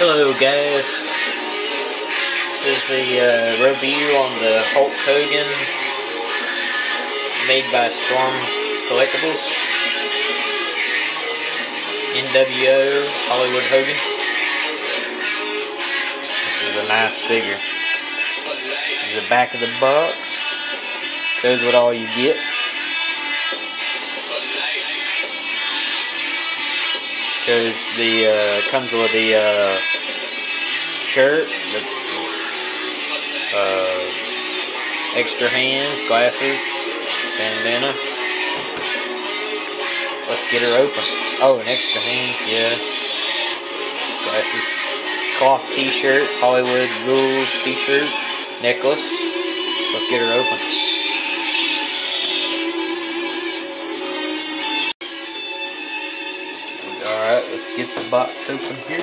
Hello guys. This is the uh, review on the Hulk Hogan made by Storm Collectibles. NWO Hollywood Hogan. This is a nice figure. This is the back of the box. Shows what all you get. Shows the uh, comes with the uh, shirt, the uh, extra hands, glasses, bandana. Let's get her open. Oh, an extra hand, yeah. Glasses, cloth T-shirt, Hollywood Rules T-shirt, necklace. Let's get her open. Box open here.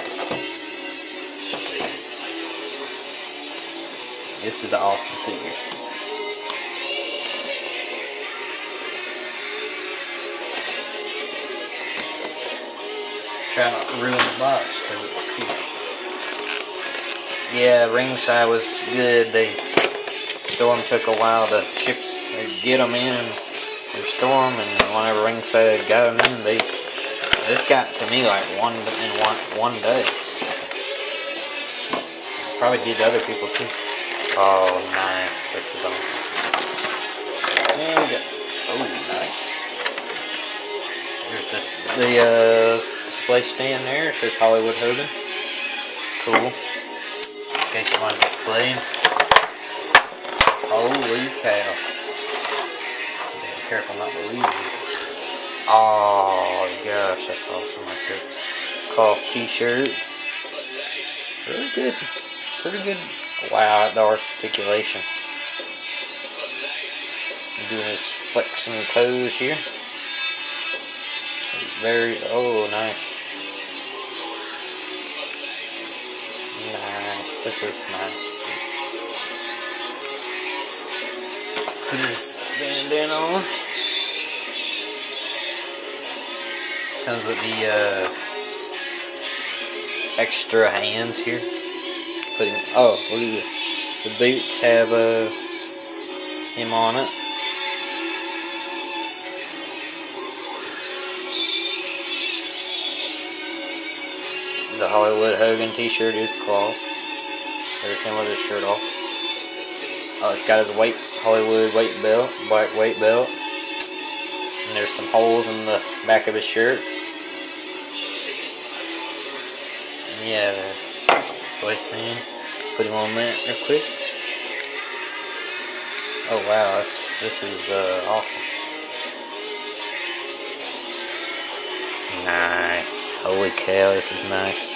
This is an awesome figure. Try not to ruin the box because it's cool. Yeah, ringside was good. They Storm took a while to chip, get them in and Storm, and whenever ringside got them in, they this got to me like one in one one day. Probably did to other people too. Oh, nice. This is awesome. And we got, oh, nice. There's the, the uh, display stand there. It says Hollywood Hogan. Cool. In case you want to display him. Holy cow. Be careful not to lose these. Oh gosh, that's awesome right there. Cloth t-shirt. Really good. Pretty good. Wow, the articulation. Doing his flexing pose here. Very, oh nice. Nice, this is nice. Put his bandana on. Comes with the uh, extra hands here. Putting oh, look at this. The boots have uh, him on it. The Hollywood Hogan t-shirt is cloth. There's him with his shirt off. Oh, it's got his weight Hollywood weight belt, black weight belt. And there's some holes in the back of his shirt. And yeah, the display stand. Put him on that real quick. Oh wow, this, this is uh, awesome. Nice. Holy cow, this is nice.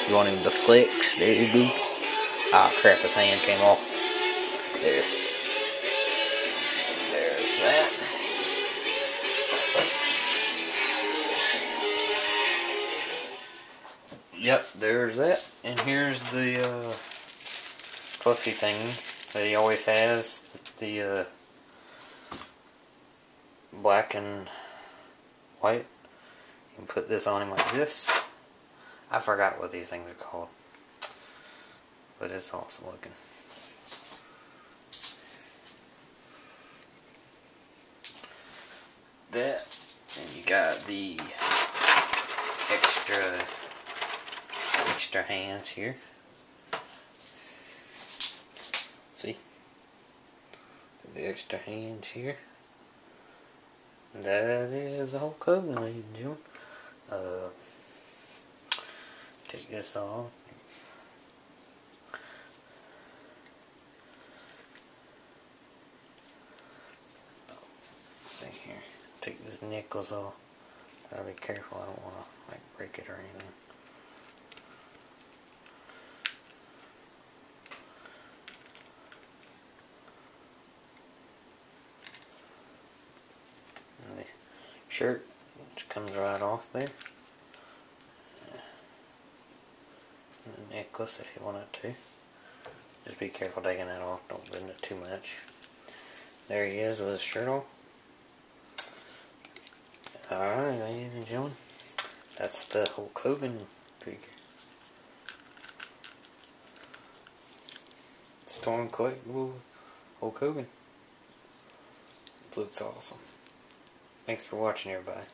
If you want him to flex, there you go. Ah, oh, crap, his hand came off. There. There's that. Yep, there's that. And here's the uh, fluffy thing that he always has. The uh, black and white. You can put this on him like this. I forgot what these things are called. But it's awesome looking. That, and you got the extra extra hands here. See? The extra hands here. That is the whole Hogan, ladies and gentlemen. Uh, take this off. see here. Take this nickels off. Gotta be careful. I don't want to like break it or anything. Shirt which comes right off there and the necklace if you want it to just be careful taking that off don't bend it too much there he is with his shirt on alright ladies and gentlemen That's the Hulk Hogan figure. Storm collectible Hulk Hogan. Looks awesome. Thanks for watching everybody.